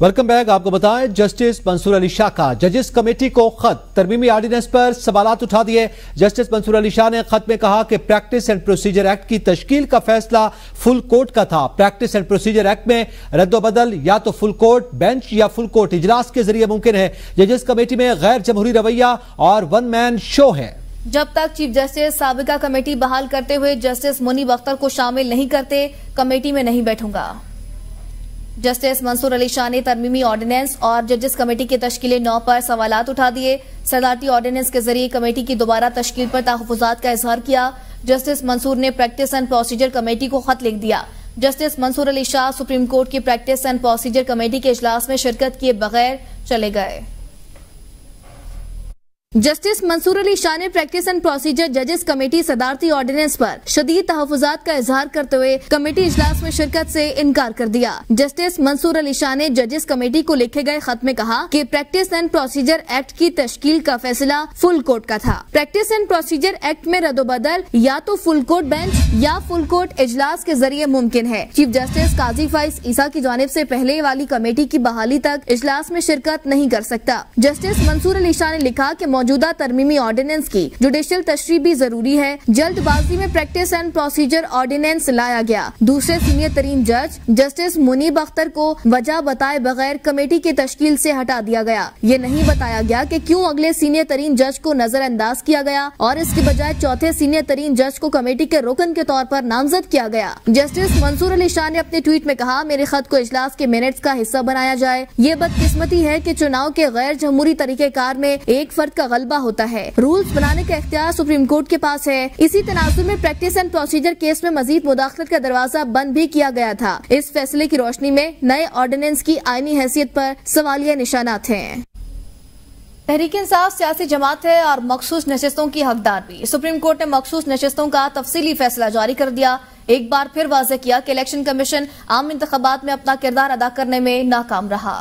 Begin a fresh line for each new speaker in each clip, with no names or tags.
Welcome back, आपको बताएँ, justice Mansoor Ali Shah का। जजेस कमेटी को खत। तरमीमी आर्डिनेंस पर सवाल उठा दिए। जस्टिस मंसूर अली शाह ने खत में कहा कि प्रैक्टिस एंड प्रोसीजर एक्ट की तश्कील का फैसला फुल कोर्ट का था। प्रैक्टिस एंड प्रोसीजर एक्ट में रद्दबदल या तो फुल कोर्ट, बेंच या फुल कोर्ट इजलास के ज़रिए मुमकिन है। जजेस कमेटी में गैर जमहूरी रवैया और वन मैन शो है।
जब तक चीफ जस्टिस सबका कमेटी बहाल करते हुए जस्टिस मुनीब अख्तर को शामिल नहीं करते, कमेटी में नहीं बैठूँगा। जस्टिस मंसूर अली शाह ने तरमीमी ऑर्डिनेंस और जजेस कमेटी की तश्कील नौ पर सवाल उठा दिए। सदारती ऑर्डिनेंस के ज़रिए कमेटी की दोबारा तश्कील पर तहफात का इजहार किया। जस्टिस मंसूर ने प्रैक्टिस एंड प्रोसीजर कमेटी को खत लिख दिया। Justice Mansoor Ali Shah supreme court की प्रैक्टिस एंड प्रोसीजर कमेटी के इजलास में शिरकत किए बगैर चले गए। जस्टिस मंसूर अली शाह ने प्रैक्टिस एंड प्रोसीजर जजेस कमेटी सदारती ऑर्डिनेंस पर शदीद तहफात का इजहार करते हुए कमेटी इजलास में शिरकत से इनकार कर दिया। जस्टिस मंसूर अली शाह ने जजेस कमेटी को लिखे गए खत में कहा कि प्रैक्टिस एंड प्रोसीजर एक्ट की तश्कील का फैसला फुल कोर्ट का था। प्रैक्टिस एंड प्रोसीजर एक्ट में रद्दबदल या तो फुल कोर्ट बेंच या फुल कोर्ट इजलास के ज़रिए मुमकिन है। चीफ जस्टिस काजी फाइज ईसा की जानब ऐसी पहले वाली कमेटी की बहाली तक इजलास में शिरकत नहीं कर सकता। जस्टिस मंसूर अली शाह ने लिखा की मौजूदा तरमीमी ऑर्डिनेंस की जुडिशियल तशरी भी ज़रूरी है। जल्दबाजी में प्रैक्टिस एंड प्रोसीजर ऑर्डिनेंस लाया गया। दूसरे सीनियर तरीन जज जस्टिस मुनीब अख्तर को वजह बताए बगैर कमेटी की तश्कील से हटा दिया गया। ये नहीं बताया गया कि क्यों अगले सीनियर तरीन जज को नजरअंदाज किया गया और इसके बजाय चौथे सीनियर तरीन जज को कमेटी के रुकन के तौर पर नामजद किया गया। जस्टिस मंसूर अली शाह ने अपने ट्वीट में कहा, मेरे खत को इजलास के मिनट्स का हिस्सा बनाया जाए। ये बदकिस्मती है की चुनाव के गैर जमहूरी तरीकेकार में एक फर्द का गलबा होता है। रूल्स बनाने का इख्तियार सुप्रीम कोर्ट के पास है। इसी तनाजुर में प्रैक्टिस एंड प्रोसीजर केस में मजीद मुदाखलत का दरवाज़ा बंद भी किया गया था। इस फैसले की रोशनी में नए ऑर्डिनेंस की आईनी हैसियत पर सवालिया निशानात हैं। तहरीक इंसाफ, सियासी जमात है और मखसूस नशस्तों की हकदार भी। सुप्रीम कोर्ट ने मखसूस नशस्तों का तफसीली फैसला जारी कर दिया। एक बार फिर वाजे किया कि इलेक्शन कमीशन आम इंतबात में अपना किरदार अदा करने में नाकाम रहा।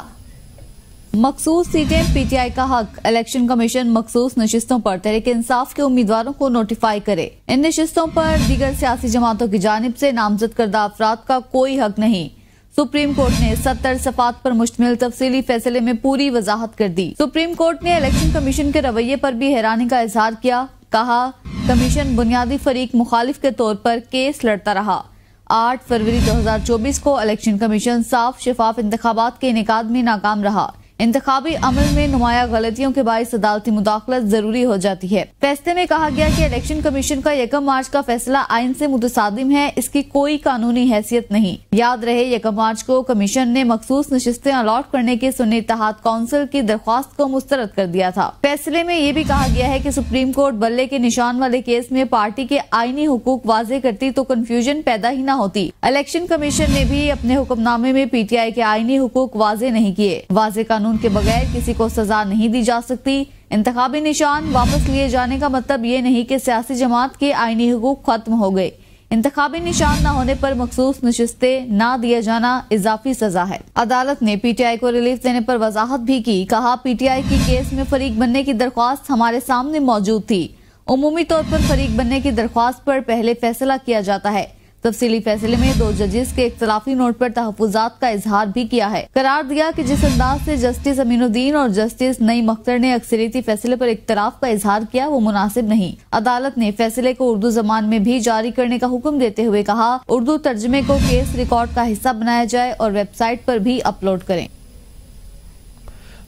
मखसूस सीटें, पीटीआई का हक। इलेक्शन कमीशन मखसूस नशस्तों पर, तहरीक इंसाफ के उम्मीदवारों को नोटिफाई करे। इन नशस्तों पर दीगर सियासी जमातों की जानब से नामजद करदा अफराद का कोई हक नहीं। सुप्रीम कोर्ट ने सत्तर सफात पर मुश्तमिल तफसीली फैसले में पूरी वजाहत कर दी। सुप्रीम कोर्ट ने इलेक्शन कमीशन के रवैये पर भी हैरानी का इजहार किया। कहा, कमीशन बुनियादी फरीक मुखालिफ के तौर पर केस लड़ता रहा। आठ फरवरी 2024 को इलेक्शन कमीशन साफ़ शफाफ इंतबात के इनका में नाकाम रहा। इंतबी अमल में नुमाया गलतियों के बायस अदालती मुदाखलत ज़रूरी हो जाती है। फैसले में कहा गया कि इलेक्शन कमीशन का यकम मार्च का फैसला आइन से मुतसादिम है, इसकी कोई कानूनी हैसियत नहीं। याद रहे, यकम मार्च को कमीशन ने मखसूस नशस्तें अलॉट करने के सुन्नी इतिहाद काउंसिल की दरख्वास्त को मुस्तरद कर दिया था। फैसले में ये भी कहा गया है की सुप्रीम कोर्ट बल्ले के निशान वाले केस में पार्टी के आईनी हुकूक वाजे करती तो कन्फ्यूज़न पैदा ही न होती। इलेक्शन कमीशन ने भी अपने हुक्मनामे में पीटीआई के आईनी हुकूक वाजे नहीं किए। वाजे कानून कानून के बगैर किसी को सजा नहीं दी जा सकती। इंतबी निशान वापस लिए जाने का मतलब ये नहीं कि सियासी जमात के आईनी हकूक खत्म हो गए। इंतबी निशान न होने पर मखसूस नशस्ते न दिया जाना इजाफी सजा है। अदालत ने पीटीआई को रिलीफ देने पर वजाहत भी की। कहा, पीटीआई की केस में फरीक बनने की दरख्वास्त हमारे सामने मौजूद थी। उमूमी तौर पर फरीक बनने की दरख्वास्त पर पहले फैसला किया जाता है। तफसीली फैसले में दो जजेस के इख्तलाफी नोट पर तहफात का इजहार भी किया है। करार दिया कि जिस अंदाज से जस्टिस अमीनुद्दीन और जस्टिस नई मख्तर ने अक्सरीती फैसले पर इख्तलाफ का इजहार किया, वो मुनासिब नहीं। अदालत ने फैसले को उर्दू जबान में भी जारी करने का हुक्म देते हुए कहा, उर्दू तर्जमे को केस रिकॉर्ड का हिस्सा बनाया जाए और वेबसाइट पर भी अपलोड करें।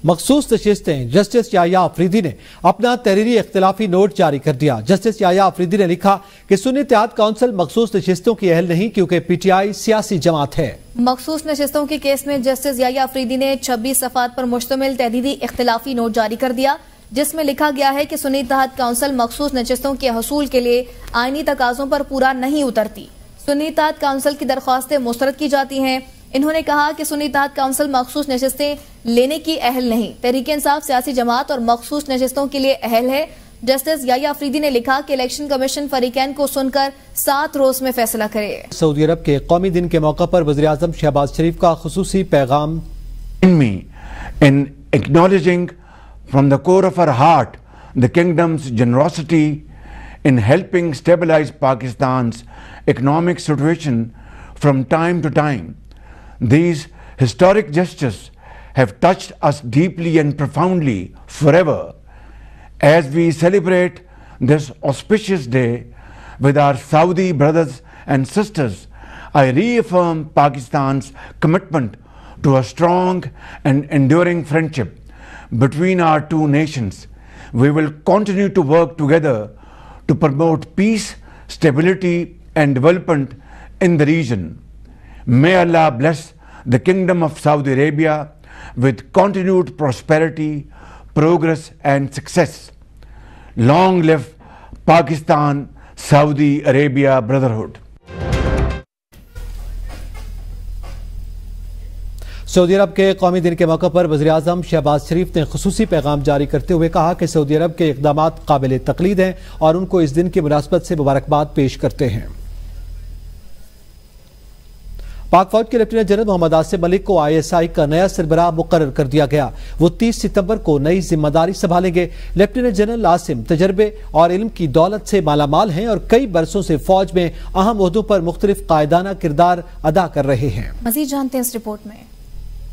मखसूस नशस्तें, जस्टिस याया अफरीदी ने अपना तहरीरी इख्तलाफी नोट जारी कर दिया। जस्टिस याया अफरीदी ने लिखा कि सुन्नी त्याद काउंसिल मखसूस नशस्तों की अहल नहीं क्योंकि पीटीआई सियासी जमात है।
मखसूस नशस्तों के केस में जस्टिस याया अफरीदी ने छब्बीस सफात पर मुश्तमिल तहरीरी इख्तलाफी नोट जारी कर दिया, जिसमें लिखा गया है कि सुन्नी तहत काउंसिल मखसूस नशस्तों के हसूल के लिए आईनी तकाजों पर पूरा नहीं उतरती। सुन्नी तहत काउंसिल की दरख्वास्तें मुस्तरद की जाती हैं। इन्होंने कहा कि सुनी तहत काउंसिल मखसूस नशस्तें लेने की अहल नहीं। तहरीक इंसाफ सियासी जमात और मखसूस नशस्तों के लिए अहल है। जस्टिस याया अफरीदी ने लिखा कि इलेक्शन कमीशन फरीकैन को सुनकर सात रोज में फैसला करे।
सऊदी अरब के कौमी दिन के मौका पर वजी अजम शहबाज शरीफ का खसूस पैगाम।
In acknowledging from the core of our heart the kingdom's generosity in helping stabilize Pakistan economic situation from time to time these historic justice have touched us deeply and profoundly forever. As we celebrate this auspicious day with our Saudi brothers and sisters, I reaffirm Pakistan's commitment to a strong and enduring friendship between our two nations. We will continue to work together to promote peace, stability, and development in the region. May Allah bless the Kingdom of Saudi Arabia with continued prosperity, progress, and success. Long live Pakistan Saudi Arabia Brotherhood.
सऊदी अरब के कौमी दिन के मौके पर वजी अजम शहबाज शरीफ ने खसूसी पैगाम जारी करते हुए कहा कि सऊदी अरब के इकदाम काबिल तकलीद हैं और उनको इस दिन की मुनासबत से मुबारकबाद पेश करते हैं पाक फौज के लेफ्टिनेंट जनरल मोहम्मद आसिम मलिक को आईएसआई का नया सरबराह मुकर कर दिया गया। वो 30 सितंबर को नई ज़िम्मेदारी संभालेंगे। लेफ्टिनेंट जनरल आसिम तजर्बे और इल्म की दौलत से मालामाल हैं और कई बरसों से फौज में अहम उहदों पर मुख्तलिफ़ कायदाना किरदार अदा कर रहे हैं।
मजीद जानते हैं इस रिपोर्ट में।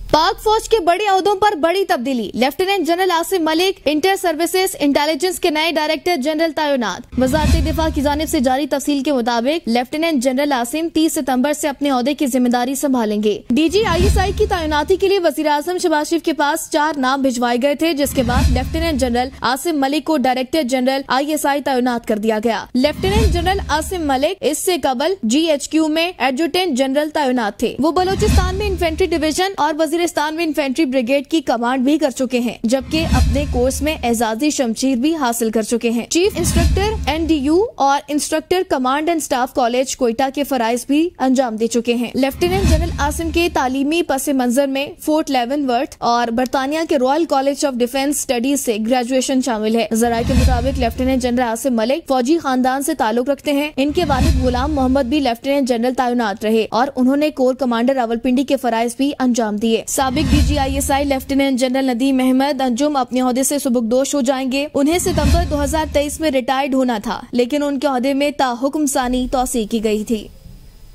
पाक फौज के बड़े अहदों पर बड़ी तब्दीली। Lieutenant general Asim Malik, inter services intelligence के नए डायरेक्टर जनरल तैनात वजारत दिफा की जानब ऐसी जारी तफसील के मुताबिक, लेफ्टिनेंट जनरल आसिम 30 सितंबर से अपने अहदे की ज़िम्मेदारी संभालेंगे। डीजी आईएसआई की तैनाती के लिए वजी अजम शबाज शरीफ के पास चार नाम भिजवाए गए थे, जिसके बाद लेफ्टिनेंट जनरल आसिम मलिक को director general I S I तैनात कर दिया गया। लेफ्टिनेंट जनरल आसिम मलिक इससे कबल जी एच क्यू में एडजुटेंट जनरल तैनात थे। वो बलोचिस्तान में इन्फेंट्री डिवीज़न और वजी वजीरस्तान में इन्फेंट्री ब्रिगेड की कमांड भी कर चुके हैं, जबकि अपने कोर्स में एजाजी शमशीर भी हासिल कर चुके हैं। चीफ इंस्ट्रक्टर एनडीयू और instructor command and staff college Quetta के फराइज भी अंजाम दे चुके हैं। लेफ्टिनेंट जनरल आसिम के तालीमी पस मंजर में फोर्ट लेवन वर्थ और बरतानिया के royal college of defence studies से ग्रेजुएशन शामिल है। जरा के मुताबिक लेफ्टिनेंट जनरल आसिम मलिक फौजी खानदान से ताल्लुक रखते हैं। इनके वालिद गुलाम मोहम्मद भी लेफ्टिनेंट जनरल तैनात रहे और उन्होंने कोर कमांडर रावलपिंडी के फराइज भी अंजाम दिए। सबक D G I S I lieutenant general Nadeem Ahmed Anjum अपने अहदे से सुबुकदोश हो जाएँगे। उन्हें सितंबर 2023 में रिटायर्ड होना था, लेकिन उनके अहदे में ताहुकम सानी तोसी की गई थी।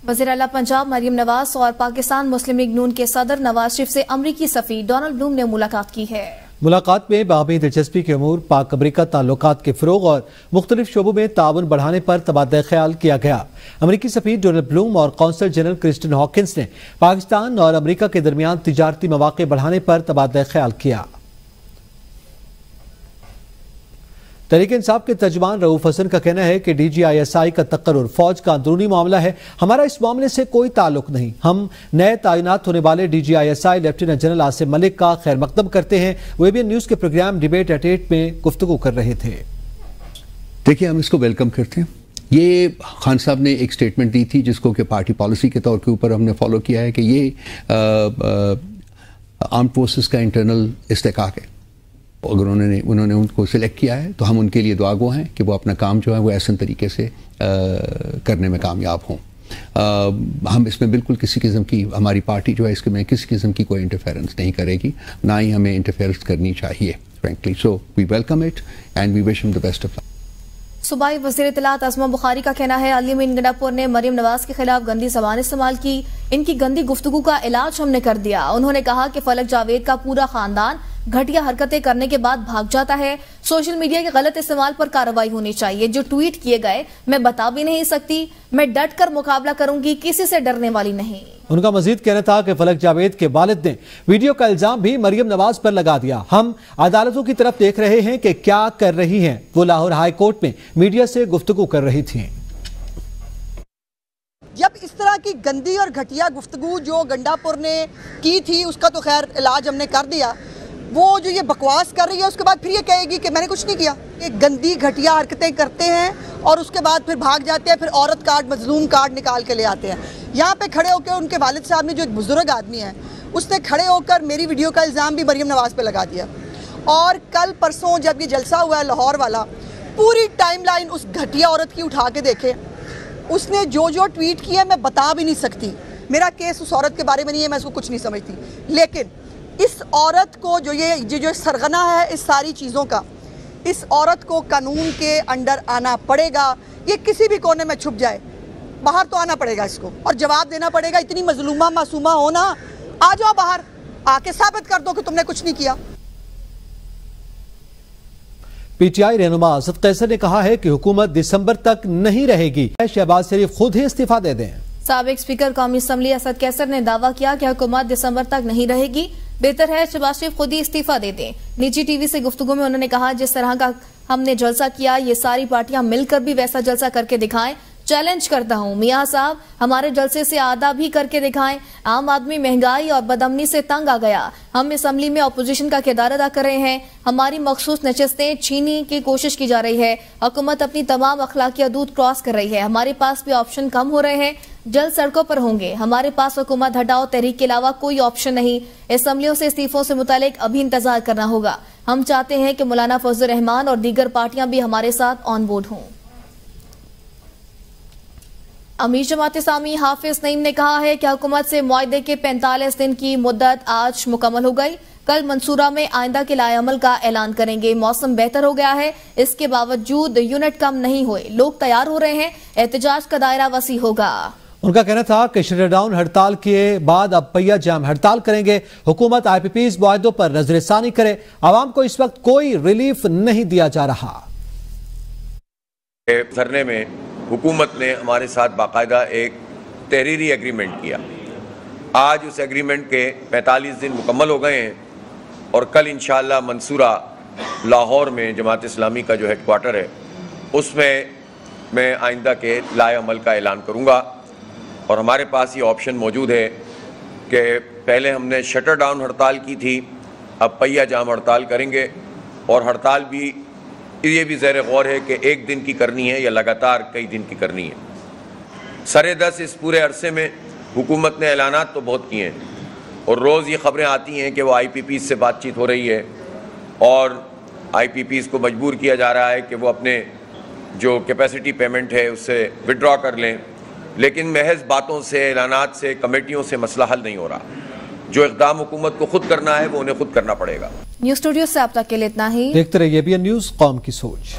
वज़ीर अला पंजाब मरियम नवाज़ और पाकिस्तान मुस्लिम लीग नून के सदर नवाज़ शरीफ से अमरीकी सफी डोनाल्ड ब्लूम ने मुलाकात की है।
मुलाकात में बाबी दिलचस्पी के अमूर पाक अमरीका ताल्लुक के फ़रोग और मुख्तलिफ़ शोबों में ताउन बढ़ाने पर तबादला ख्याल किया गया। अमरीकी सफीर डोनल्ड ब्लूम और कौंसल जनरल क्रिस्टन हॉकिंस ने पाकिस्तान और अमरीका के दरमियान तजारती मौाक़े बढ़ाने पर तबादला ख्याल किया। तरीक इंसाफ के तर्जमान रऊफ हसन का कहना है कि डी जी आई एस आई का तकर फौज का अंदरूनी मामला है। हमारा इस मामले से कोई ताल्लुक नहीं। हम नए तैनात होने वाले D G I S I lieutenant general Asim Malik का खैर मकदम करते हैं। वो एबीएन न्यूज़ के प्रोग्राम डिबेट एट एट में गुफ्तु कर रहे थे।
देखिए, हम इसको वेलकम करते हैं। ये खान साहब ने एक स्टेटमेंट दी थी जिसको कि पार्टी पॉलिसी के तौर के ऊपर हमने फॉलो किया है कि ये आर्म फोर्सेस का इंटरनल इस्तेकाक है। अगर उन्होंने उन्होंने उनको सिलेक्ट किया है तो हम उनके लिए दुआगो हैं कि वो अपना काम जो है वो ऐसे तरीके से आ, करने में कामयाब हों। हम इसमें बिल्कुल किसी किस्म की हमारी पार्टी जो है इसके में किसी किस्म की कोई इंटरफेरेंस नहीं करेगी ना ही हमें इंटरफेरेंस करनी चाहिए frankly so we welcome it and we wish him the best of
सूबाई वज़ीर इतलात अजमा बुखारी का कहना है अली मीन गंडापुर ने मरीम नवाज़ के खिलाफ गंदी जबान इस्तेमाल की। इनकी गंदी गुफ्तगु का इलाज हमने कर दिया। उन्होंने कहा कि फलक जावेद का पूरा खानदान घटिया हरकतें करने के बाद भाग जाता है। सोशल मीडिया के गलत इस्तेमाल पर कार्रवाई होनी चाहिए। जो ट्वीट किए गए मैं बता भी नहीं सकती। मैं डट कर मुकाबला करूँगी किसी से डरने वाली नहीं।
उनका मजीद कहना था कि फलक जावेद के वालिद ने वीडियो का इल्ज़ाम भी मरियम नवाज़ पर लगा दिया। हम अदालतों की तरफ़ देख रहे हैं कि क्या कर रही हैं। वो लाहौर हाई कोर्ट में मीडिया से गुफ्तगु कर रही थी।
जब इस तरह की गंदी और घटिया गुफ्तगु जो गंडापुर ने की थी उसका तो खैर इलाज हमने कर दिया। वो जो ये बकवास कर रही है, उसके बाद फिर ये कहेगी कि मैंने कुछ नहीं किया। ये गंदी, घटिया हरकतें करते हैं और उसके बाद फिर भाग जाते हैं, फिर औरत कार्ड मजलूम कार्ड निकाल के ले आते हैं। यहाँ पे खड़े होकर उनके वालिद साहब ने जो एक बुज़ुर्ग आदमी है, उसने खड़े होकर मेरी वीडियो का इल्ज़ाम भी मरीम नवाज़ पर लगा दिया। और कल परसों जब ये जलसा हुआ है लाहौर वाला, पूरी टाइम लाइन उस घटिया औरत की उठा के देखे। उसने जो जो ट्वीट किया मैं बता भी नहीं सकती। मेरा केस उस औरत के बारे में नहीं है, मैं उसको कुछ नहीं समझती। लेकिन इस औरत को जो ये जो, जो सरगना है इस सारी चीज़ों का इस औरत को कानून के अंडर आना पड़ेगा। ये किसी भी कोने में छुप जाए बाहर तो आना पड़ेगा इसको। और जवाब देना पड़ेगा इतनी मजलूमा मासूमा हो ना आ जाओ बाहर आके साबित कर दो कि तुमने कुछ नहीं किया।
पीटीआई रहनुमा असद कैसर ने कहा है कि हुकूमत दिसंबर तक नहीं रहेगी। शहबाज शरीफ खुद ही इस्तीफा दे दें।
सबक स्पीकर कौमी असम्बली असद कैसर ने दावा किया कि हुकूमत दिसंबर तक नहीं रहेगी। बेहतर है शहबाज शरीफ खुद ही इस्तीफा दे दें। निजी टीवी से गुफ्तगु में उन्होंने कहा, जिस तरह का हमने जलसा किया, ये सारी पार्टियाँ मिलकर भी वैसा जलसा करके दिखाएँ। चैलेंज करता हूँ, मियाँ साहब, हमारे जलसे से आधा भी करके दिखाएँ। आम आदमी महँगाई और बदमनी से तंग आ गया। हम असम्बली में अपोजिशन का किरदार अदा कर रहे हैं। हमारी मखसूस नशस्तें छीनी की कोशिश की जा रही है। हुकूमत अपनी तमाम अखलाकी हदूद क्रॉस कर रही है। हमारे पास भी ऑप्शन कम हो रहे हैं। जल्द सड़कों पर होंगे। हमारे पास हुकूमत हटाओ, तहरीक के अलावा कोई ऑप्शन नहीं। असम्बलियों से इस्तीफों से मुतालिक अभी इंतज़ार करना होगा। हम चाहते हैं कि मौलाना फजल रहमान और दीगर पार्टियाँ भी हमारे साथ ऑन बोर्ड हों। अमीर जमात इस्लामी हाफिज नईम ने कहा है कि हुकूमत से मुआदे के 45 दिन की मुद्दत आज मुकम्मल हो गई। कल मंसूरा में आइंदा के लाएमल का ऐलान करेंगे। मौसम बेहतर हो गया है। इसके बावजूद यूनिट कम नहीं हुए। लोग तैयार हो रहे हैं। एहतजाज का दायरा वसी होगा।
उनका कहना था कि शटरडाउन हड़ताल के बाद अब पहिया जाम हड़ताल करेंगे। हुकूमत आईपीपीज मुआदों पर नजरसानी करे। आवाम को इस वक्त कोई रिलीफ नहीं दिया जा रहा।
धरने में हुकूमत ने हमारे साथ बाकायदा एक तहरीरी एग्रीमेंट किया। आज उस एग्रीमेंट के 45 दिन मुकम्मल हो गए हैं और कल इन मंसूरा लाहौर में जमात इस्लामी का जो हेडकोार्टर है, उसमें मैं आइंदा के लाए अमल का ऐलान करूँगा। और हमारे पास ये ऑप्शन मौजूद है कि पहले हमने शटर डाउन हड़ताल की थी, अब पहिया जाम हड़ताल करेंगे और हड़ताल भी, ये भी ज़ैर गौर है कि एक दिन की करनी है या लगातार कई दिन की करनी है। सर दस इस पूरे अरसे में हुकूमत ने ऐलान तो बहुत किए हैं और रोज़ ये ख़बरें आती हैं कि वो आई पी पी से बातचीत हो रही है और आई पी पी को मजबूर किया जा रहा है कि वो अपने जो कैपेसिटी पेमेंट है उससे विड्रॉ कर लें। लेकिन महज बातों से ऐलान से कमेटियों से मसला हल नहीं हो रहा। जो इकदाम हुकूमत को खुद करना है वो उन्हें खुद करना पड़ेगा।
न्यूज़ स्टूडियो से आप तक के लिए इतना ही।
देखते रहिए बी न्यूज़ कौम की सोच।